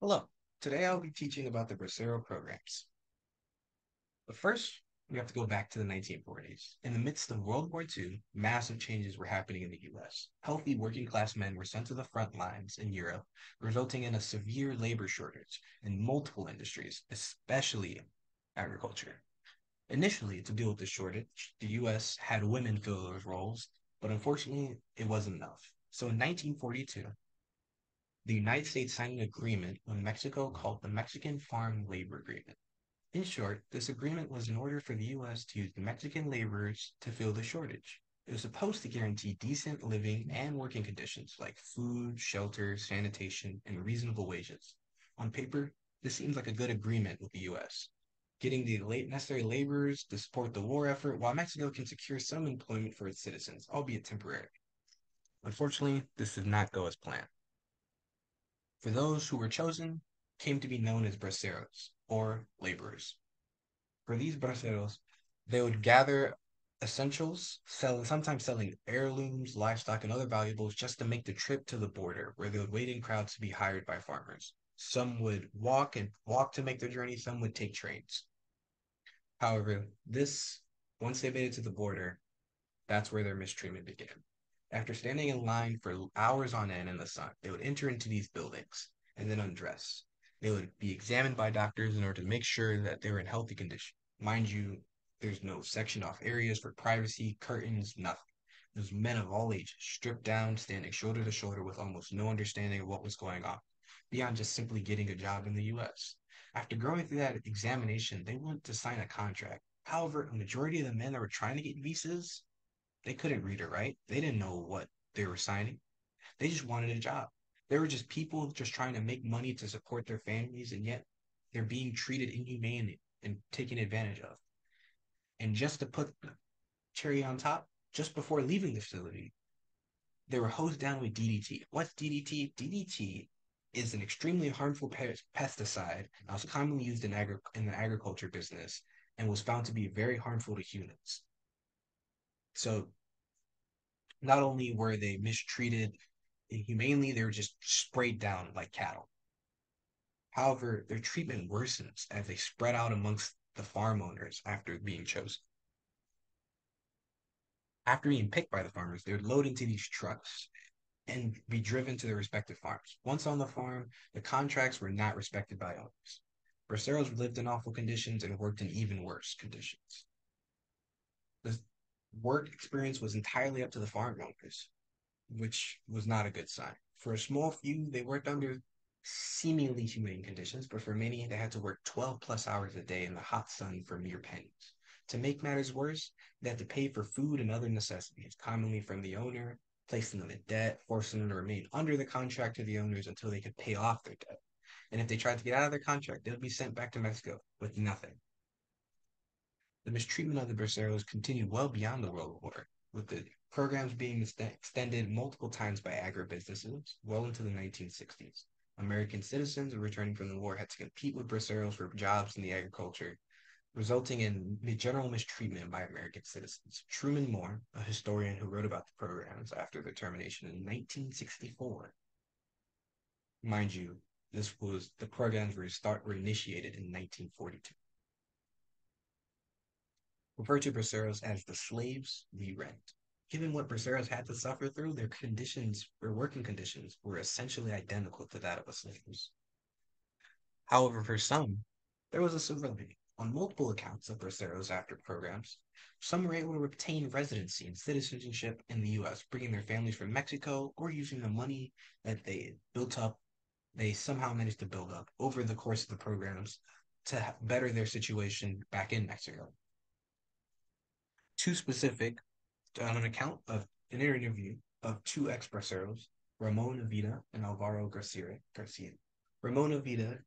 Hello. Today I'll be teaching about the Bracero programs. But first, we have to go back to the 1940s. In the midst of World War II, massive changes were happening in the US. Healthy working class men were sent to the front lines in Europe, resulting in a severe labor shortage in multiple industries, especially agriculture. Initially, to deal with the shortage, the US had women fill those roles, but unfortunately, it wasn't enough. So in 1942, the United States signed an agreement with Mexico called the Mexican Farm Labor Agreement. In short, this agreement was in order for the U.S. to use Mexican laborers to fill the shortage. It was supposed to guarantee decent living and working conditions like food, shelter, sanitation, and reasonable wages. On paper, this seems like a good agreement with the U.S., getting the necessary laborers to support the war effort while Mexico can secure some employment for its citizens, albeit temporary. Unfortunately, this did not go as planned. For those who were chosen, came to be known as braceros, or laborers. For these braceros, they would gather essentials, selling sometimes selling heirlooms, livestock, and other valuables just to make the trip to the border, where they would wait in crowds to be hired by farmers. Some would walk and walk to make their journey, some would take trains. However, this once they made it to the border, that's where their mistreatment began. After standing in line for hours on end in the sun, they would enter into these buildings and then undress. They would be examined by doctors in order to make sure that they were in healthy condition. Mind you, there's no section off areas for privacy, curtains, nothing. There's men of all ages, stripped down, standing shoulder to shoulder with almost no understanding of what was going on, beyond just simply getting a job in the US. After going through that examination, they went to sign a contract. However, a majority of the men that were trying to get visas, they couldn't read or write. They didn't know what they were signing. They just wanted a job. They were just people just trying to make money to support their families, and yet they're being treated inhumanely and taken advantage of. And just to put cherry on top, just before leaving the facility, they were hosed down with DDT. What's DDT? DDT is an extremely harmful pesticide that was commonly used in, agri- in the agriculture business and was found to be very harmful to humans. So, not only were they mistreated inhumanely, they were just sprayed down like cattle. However, their treatment worsens as they spread out amongst the farm owners after being chosen. After being picked by the farmers, they would load into these trucks and be driven to their respective farms. Once on the farm, the contracts were not respected by owners. Braceros lived in awful conditions and worked in even worse conditions. Work experience was entirely up to the farm owners, which was not a good sign. For a small few, they worked under seemingly humane conditions, but for many, they had to work 12 plus hours a day in the hot sun for mere pennies. To make matters worse, they had to pay for food and other necessities, commonly from the owner, placing them in debt, forcing them to remain under the contract to the owners until they could pay off their debt. And if they tried to get out of their contract, they would be sent back to Mexico with nothing. The mistreatment of the Braceros continued well beyond the World War, with the programs being extended multiple times by agribusinesses well into the 1960s. American citizens returning from the war had to compete with Braceros for jobs in the agriculture resulting in general mistreatment by American citizens. Truman Moore, a historian who wrote about the programs after their termination in 1964, mind you, this was the programs were start were initiated in 1942. Referred to Braceros as the slaves we rent. Given what Braceros had to suffer through, their conditions, their working conditions, were essentially identical to that of slaves. However, for some, there was a silver lining on multiple accounts of Braceros after programs. Some were able to obtain residency and citizenship in the U.S., bringing their families from Mexico or using the money that they built up, they somehow managed to build up over the course of the programs to better their situation back in Mexico. Two specific, on an account of an interview of two ex-braceros, Ramon Avida and Alvaro Garcia. Garcia. Ramon Avida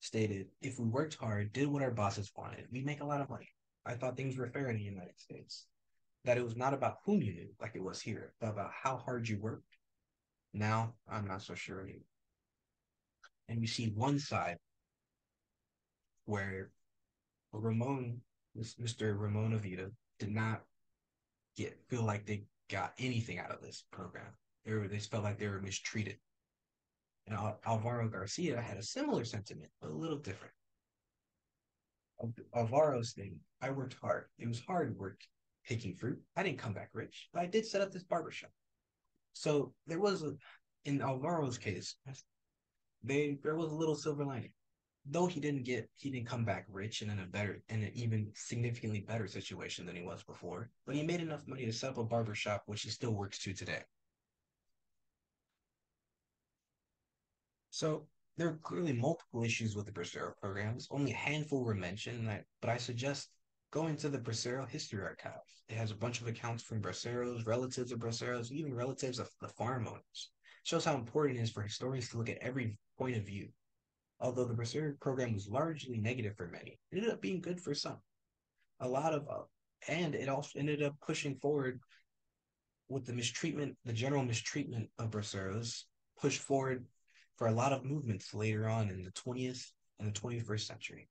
stated, if we worked hard, did what our bosses wanted, we'd make a lot of money. I thought things were fair in the United States. That it was not about whom you knew, like it was here, but about how hard you worked. Now, I'm not so sure anymore. And we see one side where Ramon, Mr. Ramon Avida, did not get feel like they got anything out of this program. They, were, they felt like they were mistreated. And Al- Alvaro Garcia had a similar sentiment, but a little different. Al- Alvaro's thing, I worked hard. It was hard work picking fruit. I didn't come back rich, but I did set up this barbershop. So there was a, in Alvaro's case, they there was a little silver lining. Though he didn't get he didn't come back rich and in a better in an even significantly better situation than he was before, but he made enough money to set up a barbershop which he still works to today. So there are clearly multiple issues with the Bracero programs. Only a handful were mentioned, I, but I suggest going to the Bracero History Archive. It has a bunch of accounts from Braceros, relatives of Braceros, even relatives of the farm owners. It shows how important it is for historians to look at every point of view. Although the Bracero program was largely negative for many, it ended up being good for some. A lot of, uh, and it also ended up pushing forward with the mistreatment, the general mistreatment of Braceros, pushed forward for a lot of movements later on in the 20th and the 21st century.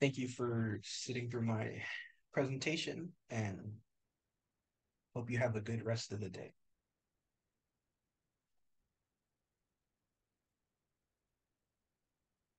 Thank you for sitting through my presentation and hope you have a good rest of the day.